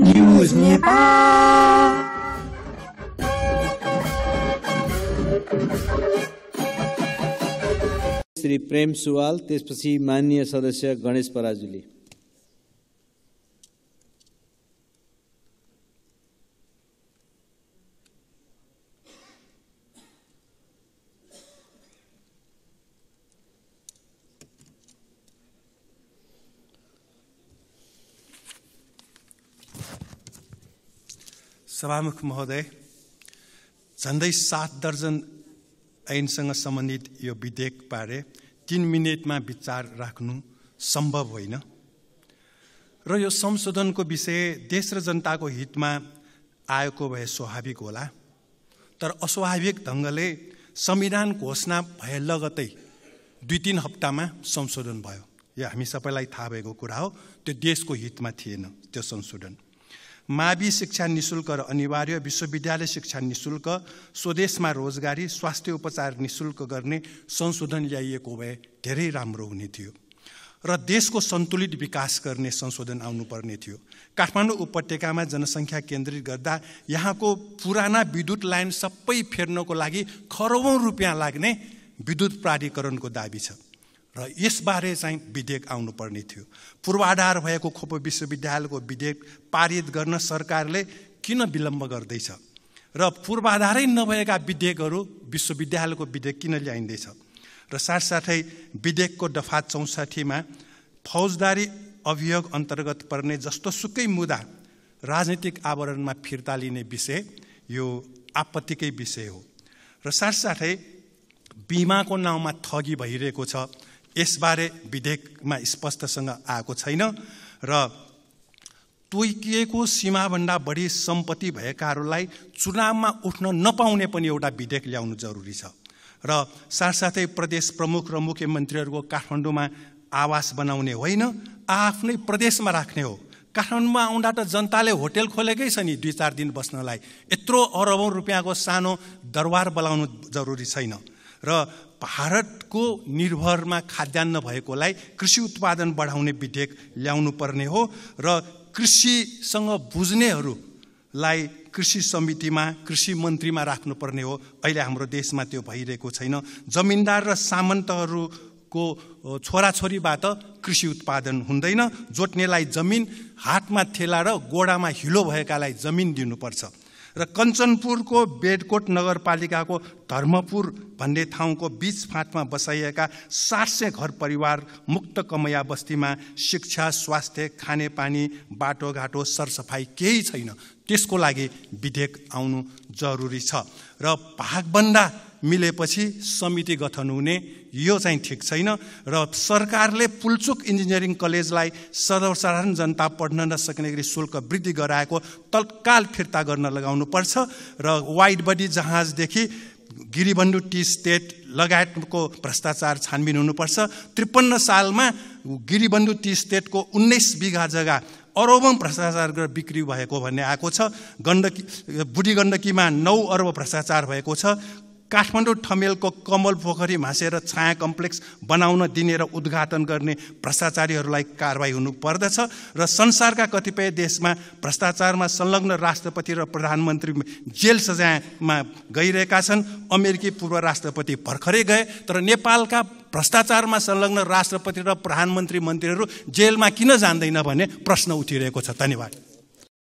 नेपाल श्री प्रेम सुवाल त्यसपछि माननीय सदस्य गणेश पराजुली। सभामुख महोदय झन्डै सात दर्जन ऐनसँग सम्बन्धित यो विधेयकबारे तिन मिनटमा विचार राख्नु सम्भव होइन। र यो संशोधनको विषय देश र जनताको हितमा आएको भए स्वाभाविक होला तर अस्वाभाविक ढङ्गले संविधान घोषणा भए लगतै दुई तिन हप्तामा संशोधन भयो। यो हामी सबैलाई थाहा भएको कुरा हो त्यो देशको हितमा थिएन त्यो संशोधन। मावि शिक्षा निशुल्क र अनिवार्य विश्वविद्यालय शिक्षा निशुल्क स्वदेशमा रोजगारी स्वास्थ्य उपचार निशुल्क गर्ने संशोधन ल्याइएको भए धेरै राम्रो हुने थियो र देशको सन्तुलित विकास गर्ने संशोधन आउनुपर्ने थियो। काठमाडौँ उपत्यकामा जनसङ्ख्या केन्द्रित गर्दा यहाँको पुराना विद्युत लाइन सबै फेर्नको लागि खरबौँ रुपियाँ लाग्ने विद्युत प्राधिकरणको दाबी छ। र यसबारे चाहिँ विधेयक आउनुपर्ने थियो। पूर्वाधार भएको खोप विश्वविद्यालयको विधेयक पारित गर्न सरकारले किन विलम्ब गर्दैछ? र पूर्वाधारै नभएका विधेयकहरू विश्वविद्यालयको विधेयक किन ल्याइँदैछ? र साथसाथै विधेयकको दफा चौसठीमा फौजदारी अभियोग अन्तर्गत पर्ने जस्तो सुकै मुद्दा राजनीतिक आवरणमा फिर्ता लिने विषय यो आपत्तिकै विषय हो। र साथसाथै बिमाको नाउँमा ठगी भइरहेको छ। यसबारे विधेयकमा स्पष्टसँग आएको छैन र तोकिएको सीमाभन्दा बढी सम्पत्ति भएकाहरूलाई चुनावमा उठ्न नपाउने पनि एउटा विधेयक ल्याउनु जरुरी छ र साथसाथै प्रदेश प्रमुख र मुख्यमन्त्रीहरूको काठमाडौँमा आवास बनाउने होइन आफ्नै प्रदेशमा राख्ने हो। काठमाडौँमा आउँदा त जनताले होटेल खोलेकै छ नि दुई चार दिन बस्नलाई। यत्रो अरबौँ रुपियाँको सानो दरबार बोलाउनु जरुरी छैन। र भारतको निर्भरमा खाद्यान्न भएकोलाई कृषि उत्पादन बढाउने विधेयक ल्याउनु पर्ने हो र कृषिसँग बुझ्नेहरूलाई कृषि समितिमा कृषि मन्त्रीमा राख्नुपर्ने हो। अहिले हाम्रो देशमा त्यो भइरहेको छैन। जमिनदार र सामन्तहरूको छोराछोरीबाट कृषि उत्पादन हुँदैन। जोत्नेलाई जमिन हातमा थेला र गोडामा हिलो भएकालाई जमिन दिनुपर्छ। र कञ्चनपुरको बेडकोट नगरपालिकाको धर्मपुर भन्ने ठाउँको बिच फाँटमा बसाइएका सात सय घर परिवार मुक्त कमैया बस्तीमा शिक्षा स्वास्थ्य खानेपानी बाटोघाटो सरसफाइ केही छैन। त्यसको लागि विधेयक आउनु जरुरी छ र भागबन्दा मिलेपछि समिति गठन हुने यो चाहिँ ठिक छैन र सरकारले पुल्चोक इन्जिनियरिङ कलेजलाई सर्वसाधारण जनता पढ्न नसक्ने गरी शुल्क वृद्धि गराएको तत्काल फिर्ता गर्न लगाउनु पर्छ र वाइड बडी जहाजदेखि गिरिबन्धु टी स्टेट लगायतको भ्रष्टाचार छानबिन हुनुपर्छ। त्रिपन्न सालमा गिरिबन्धु टी स्टेटको उन्नाइस बिघा जग्गा अरबौँ भ्रष्टाचार गरेर बिक्री भएको भन्ने आएको छ। गण्डकी बुढी गण्डकीमा नौ अरब भ्रष्टाचार भएको छ। काठमाडौँ ठमेलको कमल पोखरी भाँसेर छाया कम्प्लेक्स बनाउन दिने र उद्घाटन गर्ने भ्रष्टाचारीहरूलाई कारवाही हुनु पर्दछ र संसारका कतिपय देशमा भ्रष्टाचारमा संलग्न राष्ट्रपति र प्रधानमन्त्री जेल सजायमा गइरहेका छन्। अमेरिकी पूर्व राष्ट्रपति भर्खरै गए तर नेपालका भ्रष्टाचारमा संलग्न राष्ट्रपति र प्रधानमन्त्री मन्त्रीहरू जेलमा किन जान्दैन भन्ने प्रश्न उठिरहेको छ। धन्यवाद।